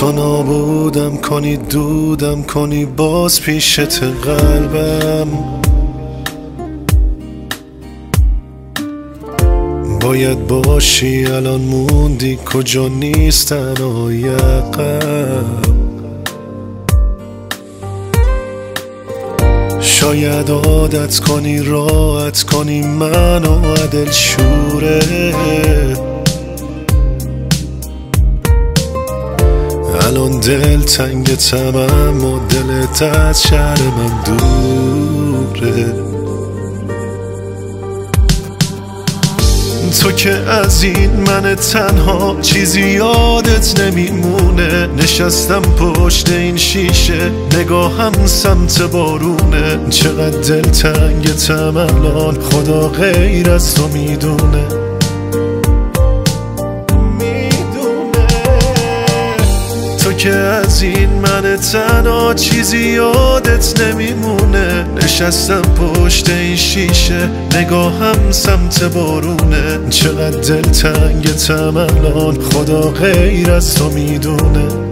تو نابودم کنی دودم کنی باز پیشت قلبم. باید باشی الان موندی کجا نیستن عقب شاید عادت کنی راحت کنی منو عدل شوره. دل تنگ تمام و دلت از شهر من دوره. تو که از این من تنها چیزی یادت نمیمونه. نشستم پشت این شیشه نگاهم سمت بارونه. چقدر دل تنگ الان خدا غیر از تو می‌دونه. که از این من تنها چیزی یادت نمیمونه. نشستم پشت این شیشه نگاهم سمت بارونه. چقدر دل تنگ الان خدا غیر از تو می‌دونه.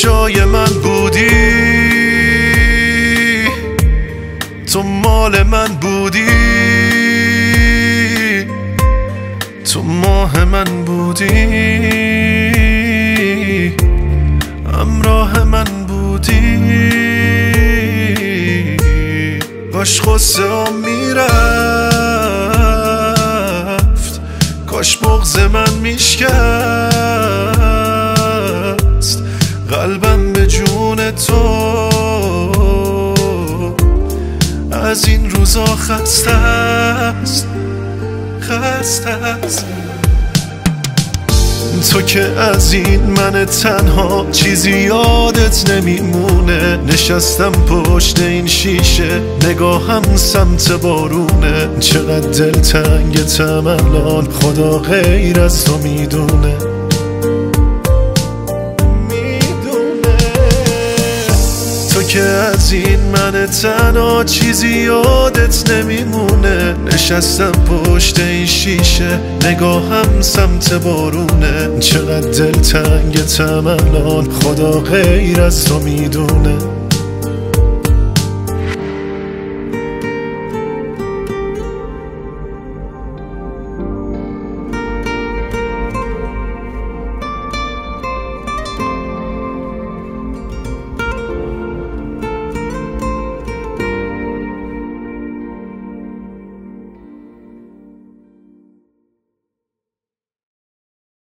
کاشای من بودی. تو مال من بودی. تو ماه من بودی. امراه من بودی. کاش خسته می‌رفت. کاش بغز من میشکرد قلبم به جون تو. از این روزا خسته است خسته است. تو که از این من تنها چیزی یادت نمیمونه. نشستم پشت این شیشه نگاهم سمت بارونه. چقدر دل تنگ الان خدا غیر از تو می‌دونه. این من تنها چیزی یادت نمیمونه. نشستم پشت این شیشه نگاهم سمت بارونه. چقدر دل تنگ الان خدا غیر از تو می‌دونه.